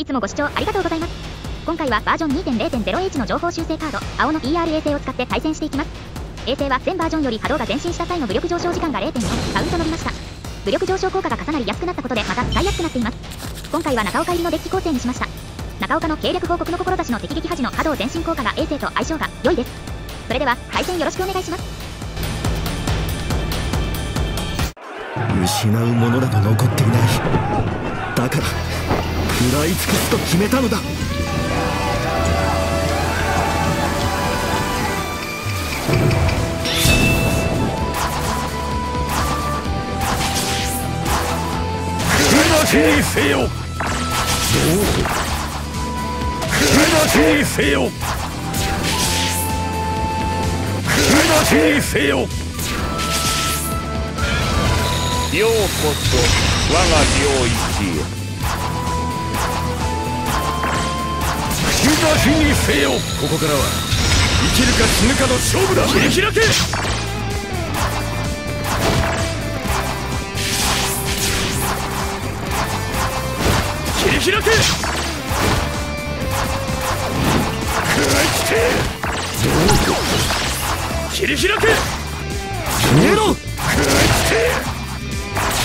いつもご視聴ありがとうございます。今回はバージョン 2.0.0H の情報修正カード青の ER 衛星を使って対戦していきます。衛星は全バージョンより波動が前進した際の武力上昇時間が0.4カウント伸びました。武力上昇効果が重なりやすくなったことでまた使いやすくなっています。今回は中岡入りのデッキ構成にしました。中岡の計略報告の志の敵撃波の波動前進効果が衛星と相性が良いです。それでは対戦よろしくお願いします。失うものなど残っていない。だから。食らい尽くすと決めたのだ。ちにせよどうぞちにせよちにせよようこそ我が領域へせよここからは生きるか死ぬかの勝負だ。切り開け。開け。食らい切り開け消えろ。食らい消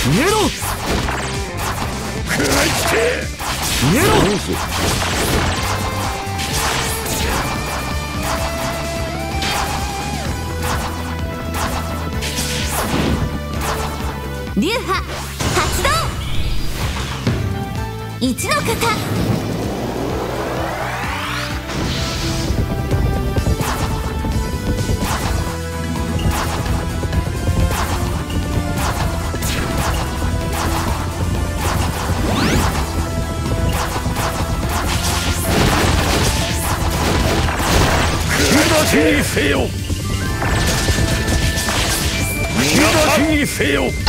えろ。食らい消えろ流派発動。一の方。ちにせよ。ちにせよ。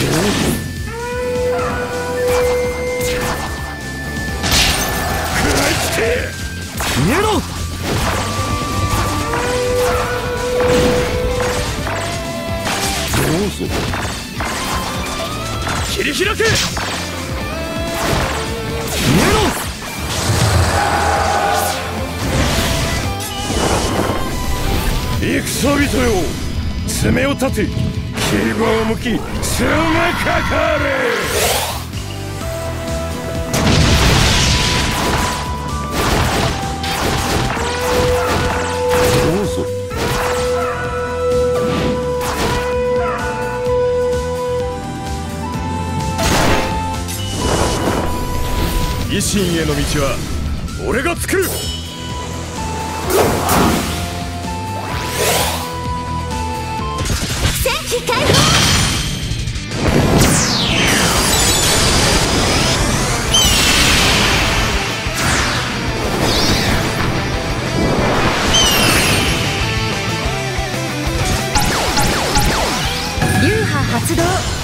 どうぞ食らいつけ消えろ!り開け!消えろ!戦人よ爪を立て牙を向きすぐかかれ維新への道は俺が作る戦機開放流派発動。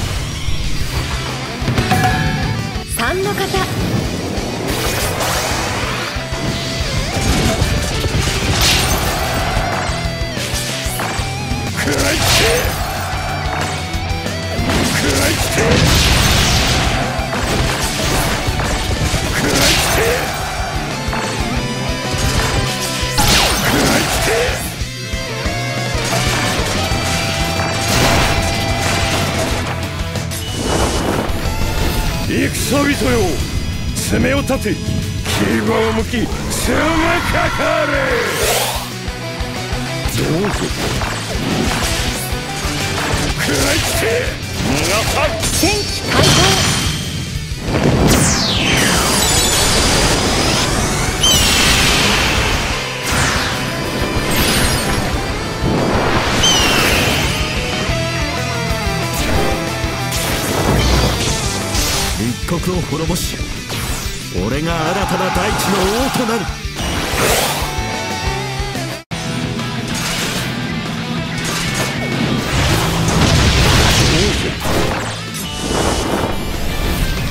戦人よ。爪を立て。牙を向き攻めかかれどうぞ。食らいつけ。皆さん。戦機開放。国を滅ぼし俺が新たな大地の王となる。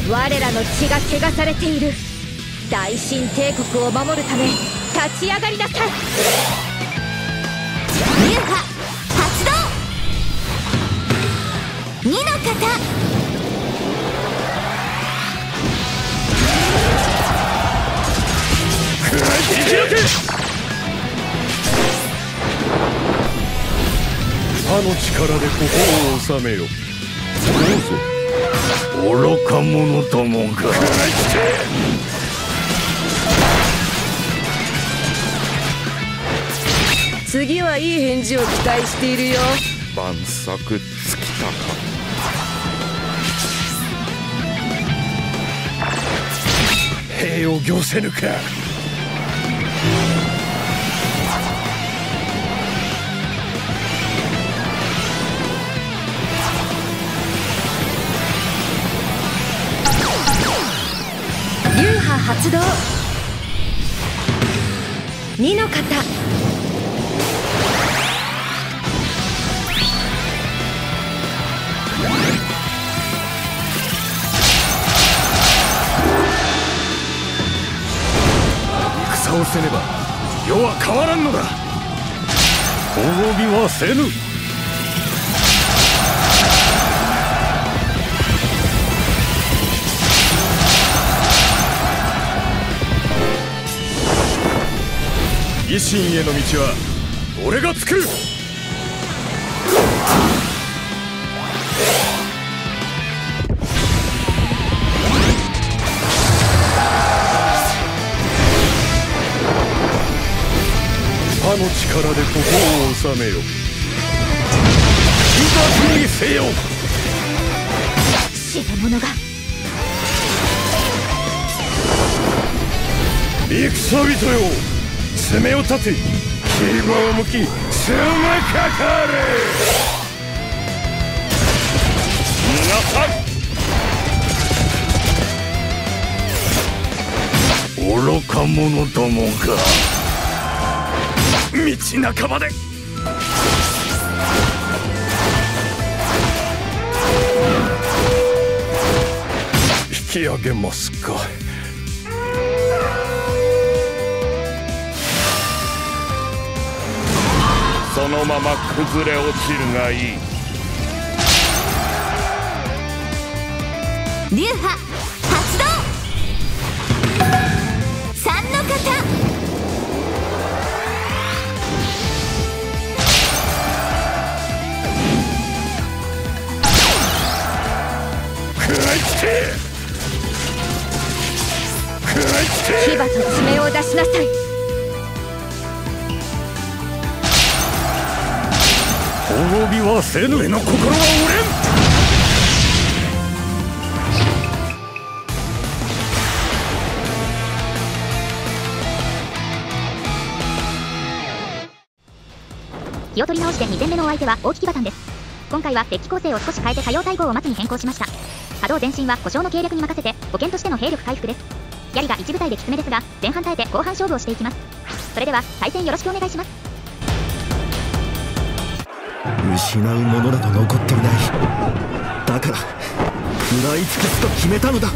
我らの血が汚されている。大神帝国を守るため立ち上がりなさい。流派発動。二の方歯の力でここを収めよ。どうぞ。愚か者どもが。次はいい返事を期待しているよ。万策尽きたか。兵を行せぬか発動。2の方戦をせねば世は変わらんのだ。滅びはせぬ維新への道は俺が作る。歯の力でここを収めよ。いざにせよ。死ぬ者が。戦人よ爪を立て牙を向き攻めかかれ。皆さん。愚か者どもが道半ばで。引き上げますか。そのまま崩れ落ちるがいい。流派発動。三のと爪を出しなさい滅びはせぬへの心は折れん。気を取り直して2戦目のお相手は大木バタンです。今回はデッキ構成を少し変えて多様対号を待つに変更しました。波動前進は故障の計略に任せて保険としての兵力回復です。ギャリが一部隊できつめですが前半耐えて後半勝負をしていきます。それでは対戦よろしくお願いします。失うものなど残っていない。だから食らい尽くすと決めたのだ。あ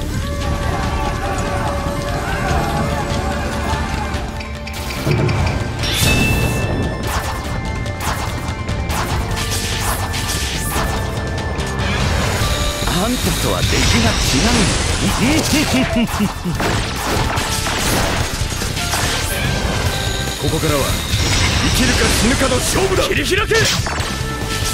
んたとは出来が違うんだ。ここからは生きるか死ぬかの勝負だ。切り開け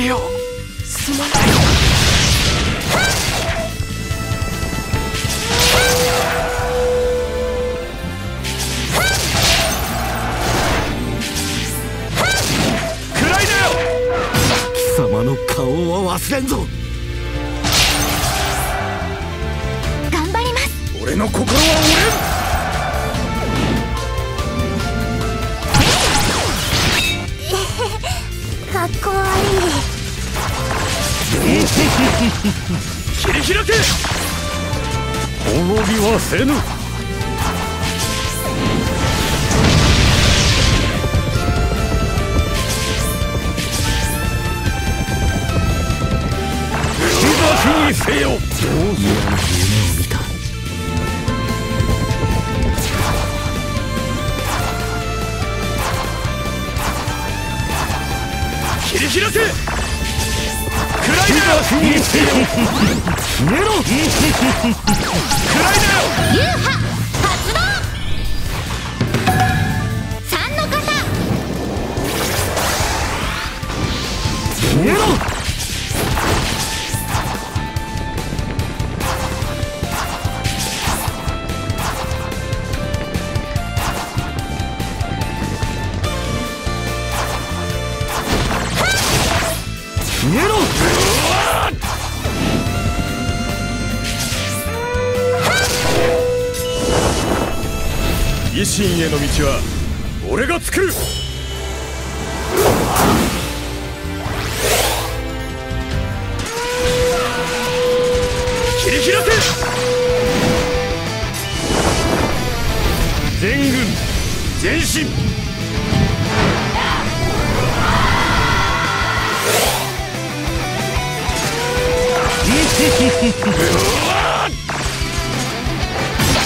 血よ。すまないくらいだよ。貴様の顔は忘れんぞ。頑張ります。俺の心は折れん切り開け。滅びはせぬ。にせよ。見た切り開けクライダーにせよ消えろクライダー流派発動三の型消え維新への道は俺が作る。切り開け。全軍前進。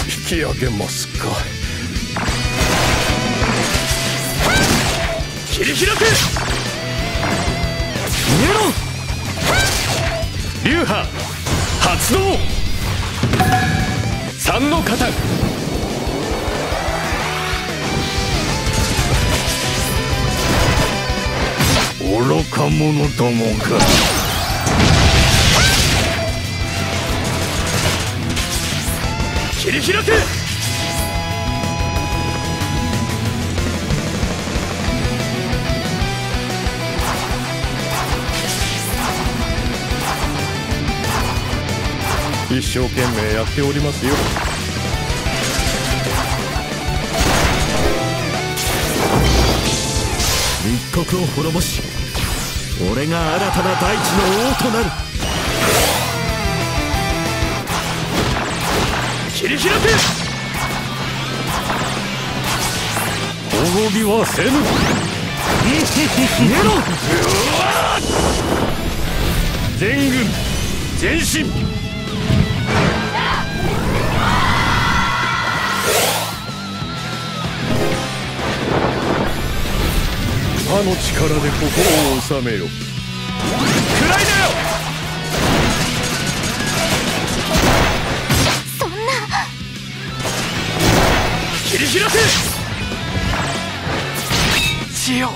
引き上げますか切り開け流派。発動。三の型。愚か者どもか切り開け一生懸命やっておりますよ。一国を滅ぼし俺が新たな大地の王となる。切り開け!滅びはせぬ。逃げろ全軍前進歯の力で心を収めよ暗いだよ！切り開け！血を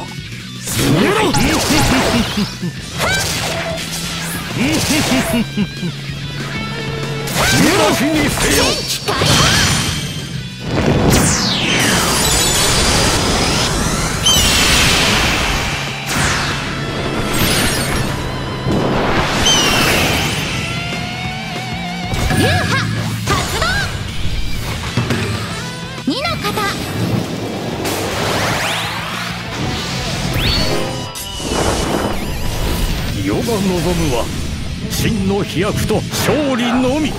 めろにせよ飛躍と勝利のみ。日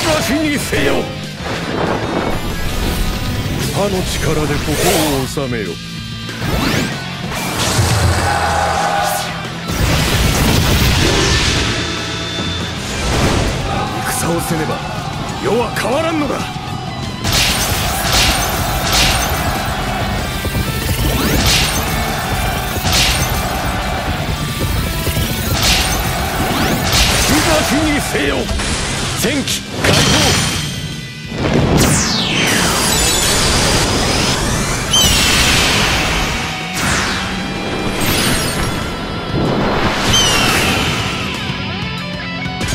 差しにせよ。歯の力で心を収めよ。戦をせねば世は変わらんのだ。にせよ。前期解放。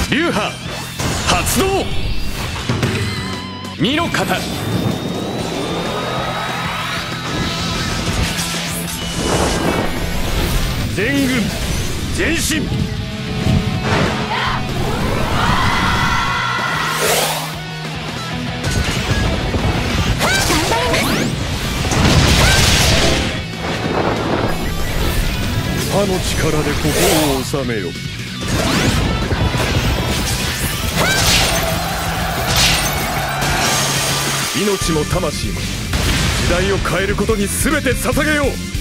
流派発動。二の型全軍。前進。の力でここを収めよ。命も魂も時代を変えることに全て捧げよう。